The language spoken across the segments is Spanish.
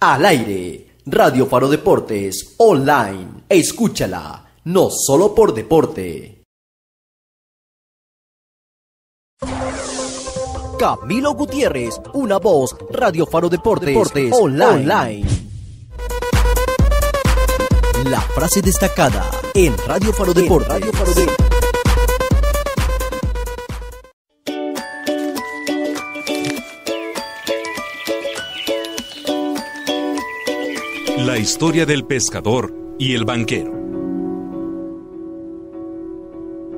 Al aire, Radio Faro Deportes, online. Escúchala, no solo por deporte. Camilo Gutiérrez, una voz, Radio Faro Deportes, online. La frase destacada en Radio Faro Deportes. Radio Faro Deportes. La historia del pescador y el banquero.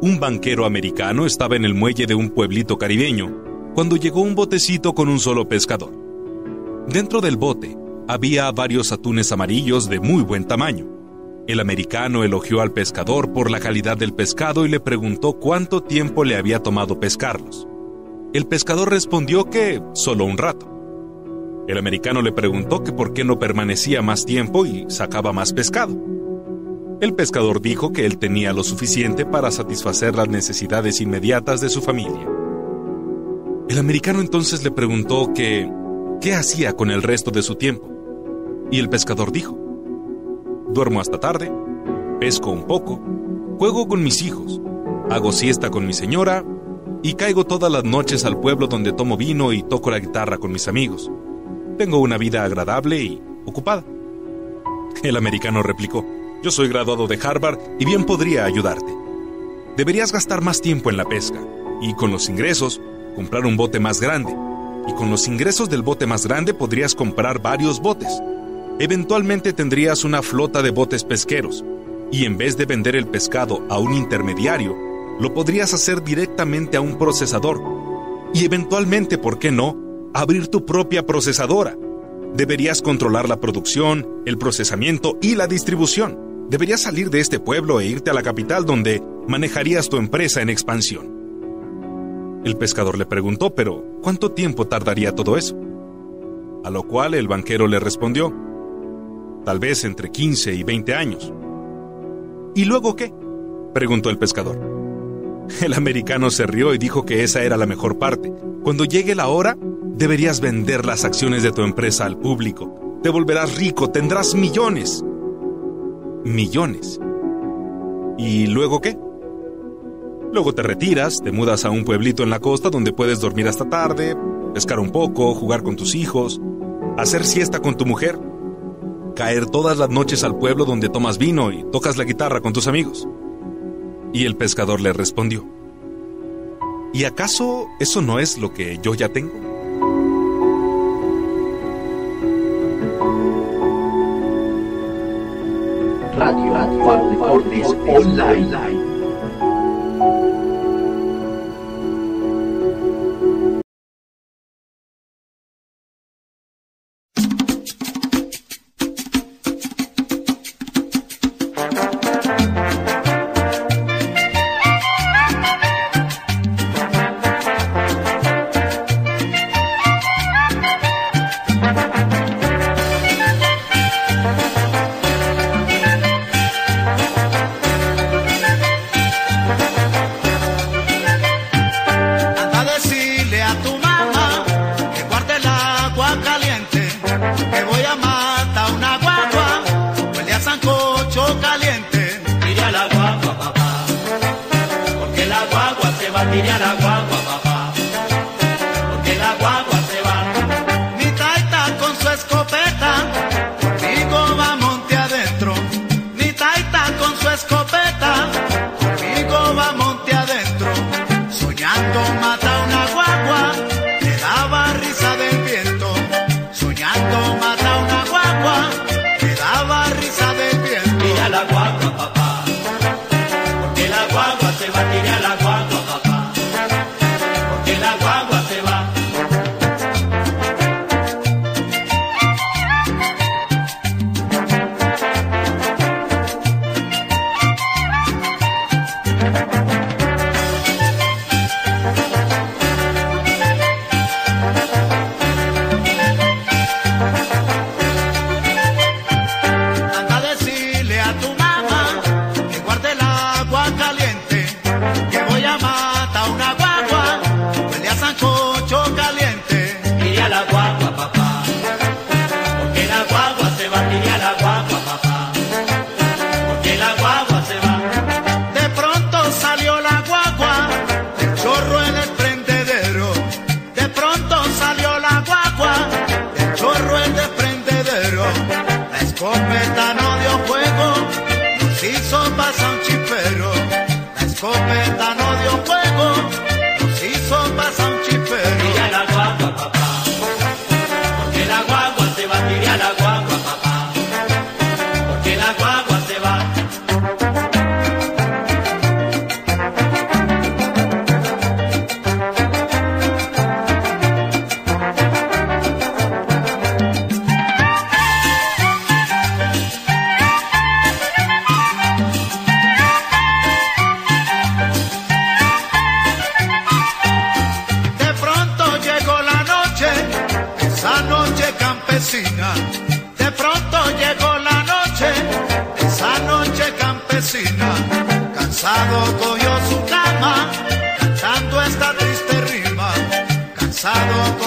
Un banquero americano estaba en el muelle de un pueblito caribeño cuando llegó un botecito con un solo pescador. Dentro del bote había varios atunes amarillos de muy buen tamaño. El americano elogió al pescador por la calidad del pescado y le preguntó cuánto tiempo le había tomado pescarlos. El pescador respondió que solo un rato. El americano le preguntó que por qué no permanecía más tiempo y sacaba más pescado. El pescador dijo que él tenía lo suficiente para satisfacer las necesidades inmediatas de su familia. El americano entonces le preguntó que qué hacía con el resto de su tiempo. Y el pescador dijo, duermo hasta tarde, pesco un poco, juego con mis hijos, hago siesta con mi señora y caigo todas las noches al pueblo donde tomo vino y toco la guitarra con mis amigos. Tengo una vida agradable y ocupada. El americano replicó, yo soy graduado de Harvard y bien podría ayudarte. Deberías gastar más tiempo en la pesca y con los ingresos comprar un bote más grande. Y con los ingresos del bote más grande podrías comprar varios botes. Eventualmente tendrías una flota de botes pesqueros y en vez de vender el pescado a un intermediario, lo podrías hacer directamente a un procesador. Y eventualmente, ¿por qué no?, abrir tu propia procesadora. Deberías controlar la producción, el procesamiento y la distribución. Deberías salir de este pueblo e irte a la capital donde manejarías tu empresa en expansión. El pescador le preguntó, pero ¿cuánto tiempo tardaría todo eso? A lo cual el banquero le respondió, tal vez entre 15 y 20 años. ¿Y luego qué? preguntó el pescador. El americano se rió y dijo que esa era la mejor parte. Cuando llegue la hora, deberías vender las acciones de tu empresa al público. Te volverás rico, tendrás millones. Millones. ¿Y luego qué? Luego te retiras, te mudas a un pueblito en la costa donde puedes dormir hasta tarde, pescar un poco, jugar con tus hijos, hacer siesta con tu mujer, caer todas las noches al pueblo donde tomas vino y tocas la guitarra con tus amigos. Y el pescador le respondió, ¿y acaso eso no es lo que yo ya tengo? Radio, Radio Deportes Online. Campesina. De pronto llegó la noche, esa noche campesina. Cansado cogió su cama, cantando esta triste rima. Cansado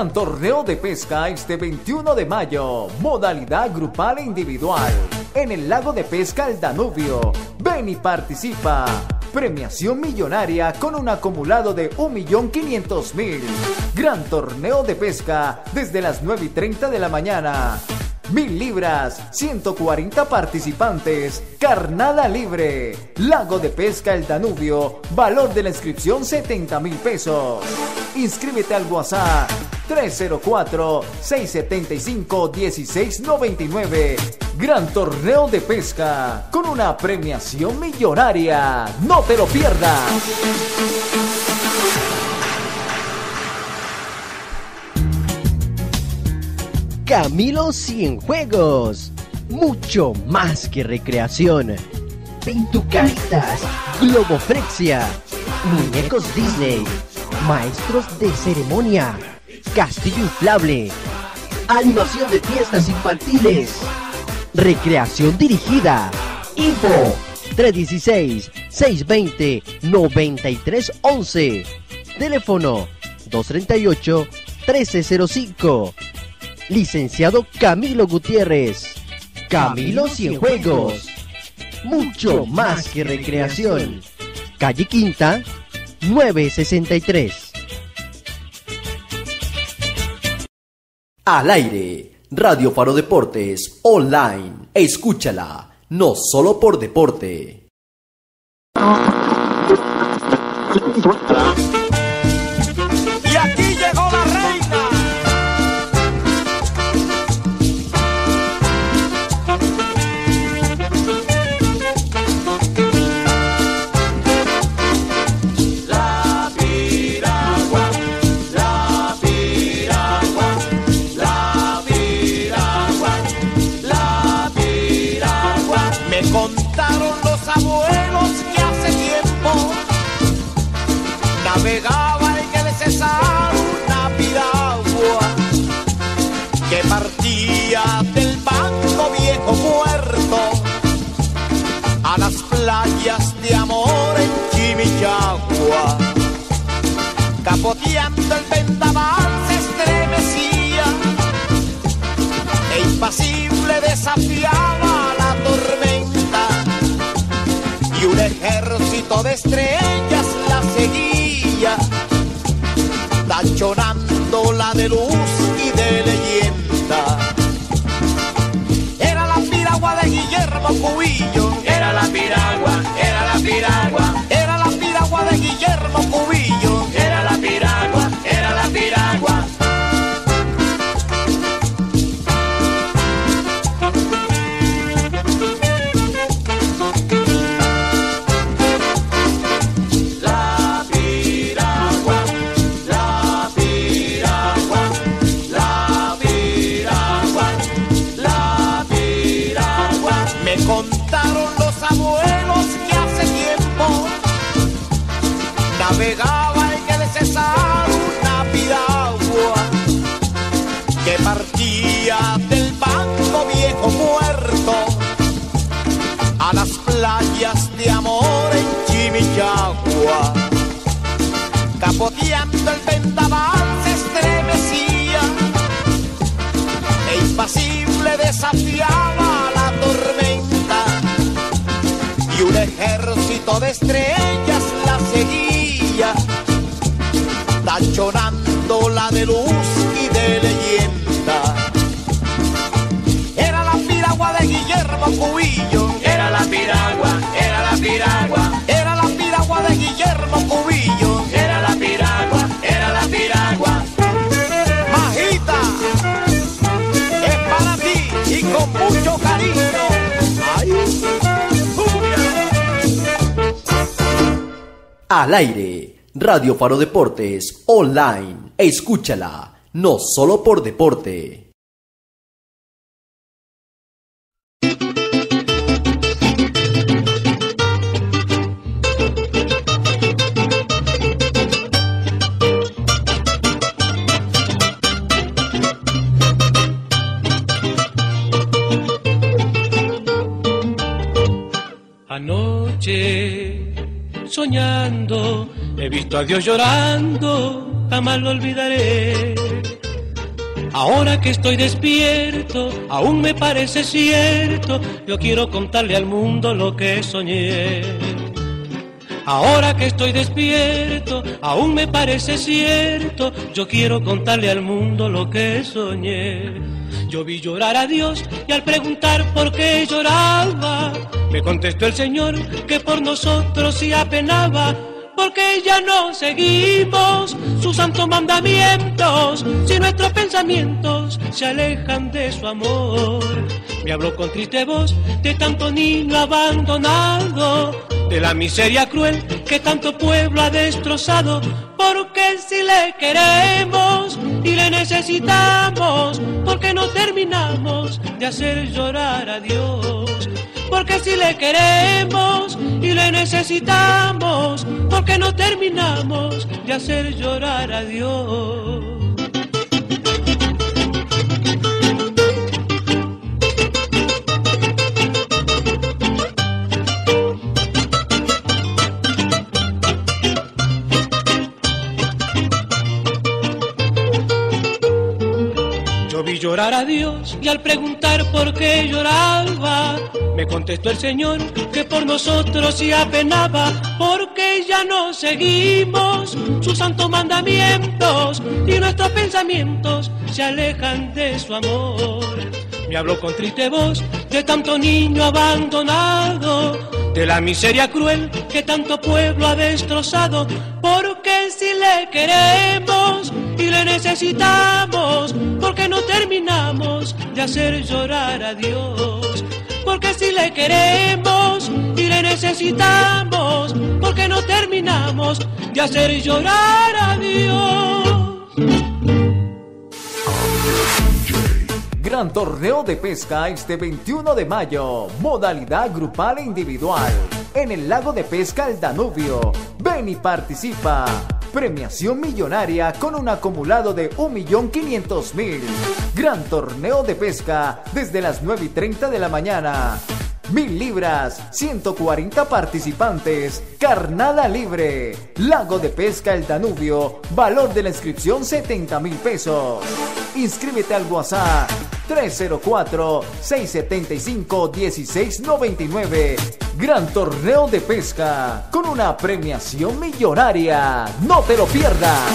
Gran torneo de pesca este 21 de mayo, modalidad grupal e individual, en el lago de pesca El Danubio. Ven y participa. Premiación millonaria con un acumulado de 1.500.000. Gran torneo de pesca desde las 9 y 30 de la mañana. Mil libras, 140 participantes, carnada libre, lago de pesca El Danubio, valor de la inscripción 70 mil pesos. Inscríbete al WhatsApp 304-675-1699. Gran torneo de pesca con una premiación millonaria. No te lo pierdas. Camilo Cienjuegos. Mucho más que recreación. Pintucaritas, Globofrexia, muñecos Disney, maestros de ceremonia, castillo inflable, animación de fiestas infantiles, recreación dirigida. Info 316-620-9311. Teléfono 238-1305. Licenciado Camilo Gutiérrez. Camilo Cienjuegos. Mucho más que recreación. Calle Quinta, 963. Al aire, Radio Faro Deportes, online. Escúchala, no solo por deporte. Capoteando el vendaval se estremecía. E impasible desafiaba la tormenta. Y un ejército de estrellas la seguía, tachonándola de luz y de leyenda. Era la piragua de Guillermo Cubillo, impasible desafiaba la tormenta y un ejército de estrellas la seguía, tachonándola de luz y de leyenda. Era la piragua de Guillermo Cubillo, era la piragua, era la piragua, Al aire, Radio Faro Deportes, online. Escúchala, no solo por deporte. Anoche, soñando, he visto a Dios llorando, jamás lo olvidaré. Ahora que estoy despierto, aún me parece cierto, yo quiero contarle al mundo lo que soñé. Ahora que estoy despierto, aún me parece cierto, yo quiero contarle al mundo lo que soñé. Yo vi llorar a Dios y al preguntar por qué lloraba, me contestó el Señor que por nosotros sí apenaba, porque ya no seguimos sus santos mandamientos, si nuestros pensamientos se alejan de su amor. Me habló con triste voz de tanto niño abandonado, de la miseria cruel que tanto pueblo ha destrozado, porque si le queremos y le necesitamos, porque no terminamos de hacer llorar a Dios. Porque si le queremos y le necesitamos, porque no terminamos de hacer llorar a Dios. Dios y al preguntar por qué lloraba, me contestó el Señor que por nosotros sí apenaba, porque ya no seguimos sus santos mandamientos y nuestros pensamientos se alejan de su amor. Me habló con triste voz de tanto niño abandonado, de la miseria cruel que tanto pueblo ha destrozado, porque si le queremos y le necesitamos, porque no terminamos de hacer llorar a Dios. Porque si le queremos y le necesitamos, porque no terminamos de hacer llorar a Dios. Gran torneo de pesca este 21 de mayo, modalidad grupal e individual, en el lago de pesca El Danubio. Ven y participa. Premiación millonaria con un acumulado de 1.500.000. Gran torneo de pesca desde las 9 y 30 de la mañana. Mil libras, 140 participantes, carnada libre, lago de pesca El Danubio, valor de la inscripción 70 mil pesos. Inscríbete al WhatsApp 304-675-1699. Gran torneo de pesca con una premiación millonaria. No te lo pierdas.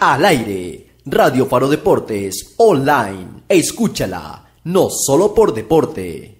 Al aire, Radio Faro Deportes, online. Escúchala, no solo por deporte.